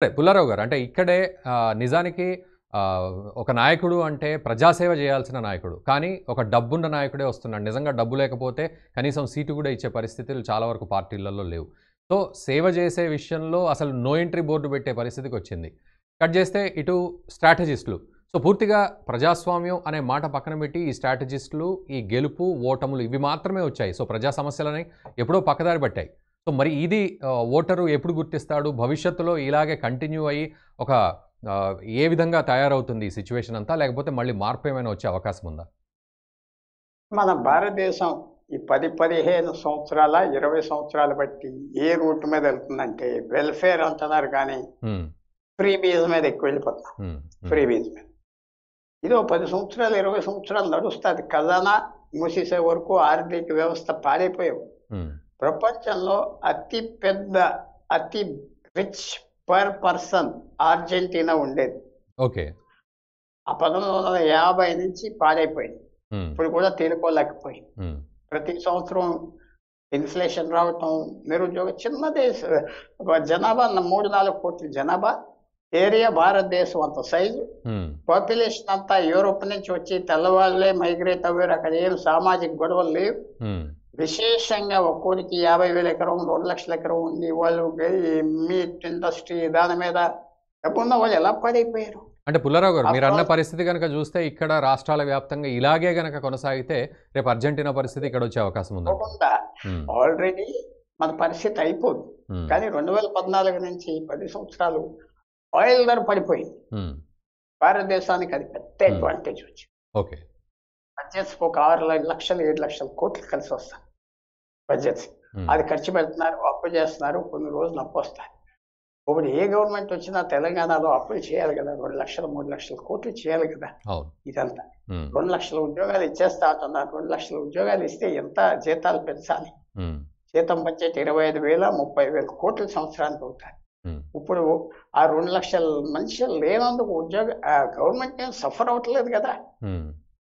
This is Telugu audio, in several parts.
సరే, పుల్లారావు గారు అంటే ఇక్కడే నిజానికి ఒక నాయకుడు అంటే ప్రజాసేవ చేయాల్సిన నాయకుడు. కానీ ఒక డబ్బున్న నాయకుడే వస్తున్నాడు. నిజంగా డబ్బు లేకపోతే కనీసం సీటు కూడా ఇచ్చే పరిస్థితులు చాలా వరకు పార్టీలలో లేవు. సో సేవ చేసే విషయంలో అసలు నో ఎంట్రీ బోర్డు పెట్టే పరిస్థితికి వచ్చింది. కట్ చేస్తే ఇటు స్ట్రాటజిస్టులు. సో పూర్తిగా ప్రజాస్వామ్యం అనే మాట పక్కన పెట్టి ఈ స్ట్రాటజిస్టులు ఈ గెలుపు ఓటములు ఇవి మాత్రమే వచ్చాయి. సో ప్రజా సమస్యలని ఎప్పుడో పక్కదారి పట్టాయి. సో మరి ఇది ఓటరు ఎప్పుడు గుర్తిస్తాడు? భవిష్యత్తులో ఇలాగే కంటిన్యూ అయ్యి ఒక ఏ విధంగా తయారవుతుంది ఈ సిచ్యువేషన్ అంతా? లేకపోతే మళ్ళీ మార్పు ఏమైనా వచ్చే అవకాశం ఉందా? మన భారతదేశం ఈ పది పదిహేను సంవత్సరాల ఇరవై సంవత్సరాలు బట్టి ఏ రూట్ మీద వెళ్తుందంటే వెల్ఫేర్ అంటున్నారు కానీ ఫ్రీ బీజ్ మీద ఎక్కువ వెళ్ళిపోతున్నాం ఉమ్, ఫ్రీ బీజ్ మీద. ఇది పది సంవత్సరాలు ఇరవై సంవత్సరాలు నడుస్తుంది. ఖజానా మూసేసే వరకు ఆర్థిక వ్యవస్థ పాడైపోయావు. ప్రపంచంలో అతి పెద్ద అతి రిచ్ పర్ పర్సన్ అర్జెంటీనా ఉండేది. ఓకే. ఆ పంతొమ్మిది వందల యాభై నుంచి పాడైపోయింది. ఇప్పుడు కూడా తేలిపోలేకపోయింది. ఉమ్, ప్రతి సంవత్సరం ఇన్ఫ్లేషన్ రావటం నిరుద్యోగం చిన్న దేశ జనాభా మూడు నాలుగు కోట్ల జనాభా ఏరియా భారతదేశం అంత సైజు. పాపులేషన్ అంతా యూరోప్ నుంచి వచ్చి తెల్లవాళ్ళే మైగ్రేట్ అవ్వారు. అక్కడ ఏం సామాజిక గొడవలు లేవు. విశేషంగా ఒక్కోరికి యాభై వేల ఎకరం రెండు లక్షల ఎకరం ఉంది వాళ్ళు మీట్ ఇండస్ట్రీ దాని మీద డబ్బున్న వాళ్ళు ఎలా పడైపోయారు? అంటే పుల్లారావు గారు మీరు అన్న పరిస్థితి కనుక చూస్తే ఇక్కడ రాష్ట్రాల వ్యాప్తంగా ఇలాగే గనక కొనసాగితే రేపు అర్జెంటీనా పరిస్థితి ఇక్కడ వచ్చే అవకాశం ఉందా? ఆల్రెడీ మన పరిస్థితి అయిపోదు. కానీ రెండు వేల పద్నాలుగు నుంచి పది సంవత్సరాలు ఆయిల్ ధర పడిపోయింది. భారతదేశానికి అది పెద్ద. అడ్వాంటేజ్ వచ్చింది. ఓకే. ఒక ఆరు లక్షలు ఏడు లక్షల కోట్లు కలిసి వస్తాయి. బడ్జెట్స్ ఉమ్, అది ఖర్చు పెడుతున్నారు అప్పు చేస్తున్నారు కొన్ని రోజులు అప్పు వస్తాయి. ఇప్పుడు ఏ గవర్నమెంట్ వచ్చినా తెలంగాణలో అప్పులు చేయాలి కదా రెండు లక్షల మూడు లక్షల కోట్లు చేయాలి కదా. ఇదంతా. రెండు లక్షల ఉద్యోగాలు ఇచ్చేస్తా అంటున్నారు రెండు లక్షల ఉద్యోగాలు ఇస్తే ఎంత జీతాలు పెంచాలి? జీతం బడ్జెట్ ఇరవై ఐదు వేల ముప్పై వేల కోట్ల సంవత్సరానికి అవుతాయి. ఇప్పుడు ఆ రెండు లక్షల మనుషులు లేనందుకు ఉద్యోగ గవర్నమెంట్ ఏం సఫర్ అవ్వట్లేదు కదా?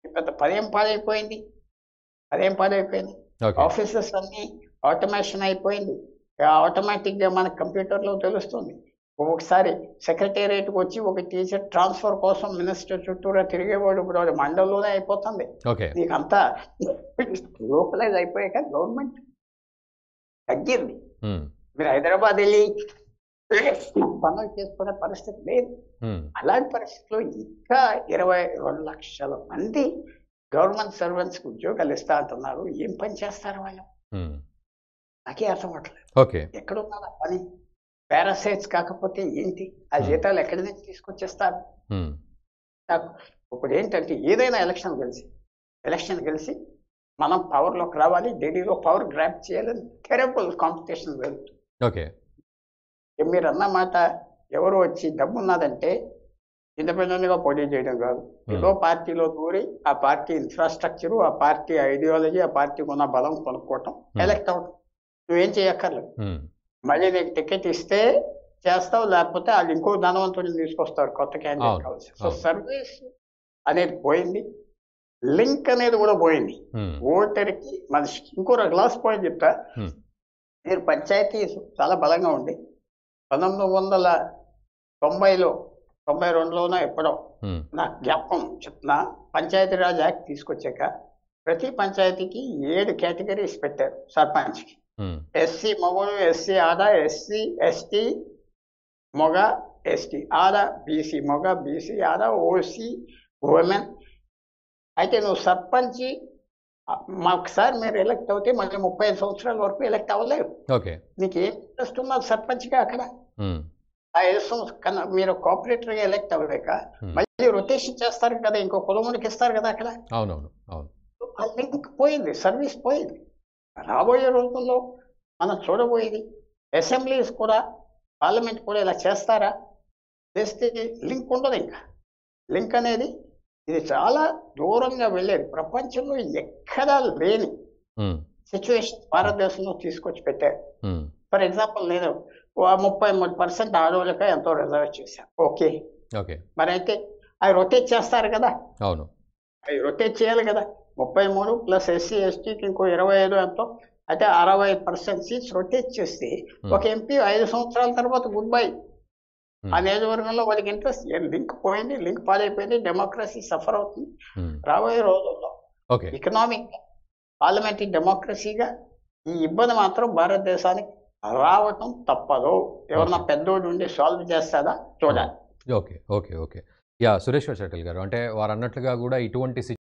పెద్ద పదేం పాడైపోయింది పదేం పాడైపోయింది ఓకే ఆఫీసెస్ అన్ని ఆటోమేషన్ అయిపోయింది. ఆటోమేటిక్గా మన కంప్యూటర్లో తెలుస్తుంది. ఒక్కొక్కసారి సెక్రటేరియట్కి వచ్చి ఒక టీచర్ ట్రాన్స్ఫర్ కోసం మినిస్టర్ చుట్టూరా తిరిగేవాడు ఇప్పుడు వాడు మండలంలోనే అయిపోతుంది. నీకు అంతా లోకలైజ్ అయిపోయాక గవర్నమెంట్ తగ్గింది. ఉమ్, మీరు హైదరాబాద్ వెళ్ళి పనులు చేసుకునే పరిస్థితి లేదు. ఉమ్, అలాంటి పరిస్థితిలో ఇంకా ఇరవై రెండు లక్షల మంది గవర్నమెంట్ సర్వెంట్స్కి ఉద్యోగాలు ఇస్తా అంటున్నారు. ఏం పని చేస్తారు వాళ్ళు? నాకే అర్థం అవ్వట్లేదు. ఓకే. ఎక్కడ ఉన్నారు ఆ పని? పారాసైట్స్ కాకపోతే ఏంటి? ఆ. జీతాలు ఎక్కడి నుంచి తీసుకొచ్చేస్తారు? నాకు ఇప్పుడు ఏంటంటే ఏదైనా ఎలక్షన్ గెలిచి ఎలక్షన్ గెలిచి మనం పవర్లోకి రావాలి ఢిల్లీలో పవర్ గ్రాప్ చేయాలని టెరబుల్ కాంపిటీషన్ వెళ్తుంది ఓకే. మీరు అన్న మాట ఎవరు వచ్చి డబ్బు ఉన్నదంటే ఇండిపెండెంట్గా పోటీ చేయడం కాదు. ఏదో పార్టీలో దూరి ఆ పార్టీ ఇన్ఫ్రాస్ట్రక్చరు ఆ పార్టీ ఐడియాలజీ ఆ పార్టీకి ఉన్న బలం కొనుక్కోవటం. ఎలక్ట్ అవటం నువ్వేం చేయక్కర్లేదు. మళ్ళీ నీకు టికెట్ ఇస్తే చేస్తావు లేకపోతే వాళ్ళు ఇంకో ధనవంతుడిని తీసుకొస్తారు కొత్త క్యాండిడేట్ కావాల్సి. సో. సర్వీస్ అనేది పోయింది. లింక్ అనేది కూడా పోయింది. ఓటర్కి మనిషి ఇంకో గ్లాస్ పాయింట్ చెప్తా. మీరు పంచాయతీ చాలా బలంగా ఉంది పంతొమ్మిది వందల తొంభైలో తొంభై రెండులోనో ఎప్పుడో. నా జ్ఞాపకం చెప్తున్నా పంచాయతీరాజ్ యాక్ట్ తీసుకొచ్చాక ప్రతి పంచాయతీకి ఏడు కేటగిరీస్ పెట్టారు సర్పంచ్కి. ఎస్సీ మగడు ఎస్సీ ఆడ ఎస్సీ ఎస్టీ మొగ ఎస్టీ ఆడ బీసీ మొగ బీసీ ఆడ ఓసీ ఉమెన్. అయితే నువ్వు సర్పంచి ఒకసారి మీరు ఎలక్ట్ అవుతే మళ్ళీ ముప్పై ఐదు సంవత్సరాల వరకు ఎలక్ట్ అవ్వలేవు. నీకు ఏం ఇంట్రెస్ట్ ఉన్నది సర్పంచ్గా అక్కడ? ఆ సంవత్సరం కన్నా మీరు కోఆపరేటర్గా ఎలక్ట్ అవ్వలేక Hmm. మళ్ళీ రొటేషన్ చేస్తారు కదా ఇంకో కులముడికి ఇస్తారు కదా అక్కడ. అవునవును అవును. ఆ లింక్ పోయింది సర్వీస్ పోయింది. రాబోయే రోజుల్లో మనం చూడబోయేది అసెంబ్లీస్ కూడా పార్లమెంట్ కూడా ఇలా చేస్తారా? చేస్తే లింక్ ఉండదు ఇంకా. లింక్ అనేది ఇది చాలా దూరంగా వెళ్ళేది. ప్రపంచంలో ఎక్కడా లేని సిచ్యువేషన్ భారతదేశంలో తీసుకొచ్చి పెట్టారు. ఫర్ ఎగ్జాంపుల్ నేను ముప్పై మూడు పర్సెంట్ ఆడవాళ్ళకే ఎంతో రిజర్వ్ చేశాను ఓకే. ఓకే. మరి అయితే అవి రొటేట్ చేస్తారు కదా? అవును. అవి రొటేట్ చేయాలి కదా? ముప్పై మూడు ప్లస్ ఎస్సీ ఎస్టీకి ఇంకో ఇరవై ఐదు ఎంతో. అయితే అరవై పర్సెంట్ సీట్స్ రొటేట్ చేస్తే. ఒక ఎంపీ ఐదు సంవత్సరాల తర్వాత గుడ్ బై. ఆ నియోజకవర్గంలో వాళ్ళకి ఇంట్రెస్ట్ లింక్ పోయింది లింక్ పాడైపోయింది డెమోక్రసీ సఫర్ అవుతుంది. రాబోయే రోజుల్లో ఓకే. ఎకనామిక్ పార్లమెంటరీ డెమోక్రసీగా ఈ ఇబ్బంది మాత్రం భారతదేశానికి రావటం తప్పదు. ఎవరన్నా పెద్దోడు ఉండి సాల్వ్ చేస్తాడా చూడాలి. Okay okay okay. Yeah Sureshwar శెట్టిల్ గారు అంటే వారు అన్నట్లుగా కూడా ఇటువంటి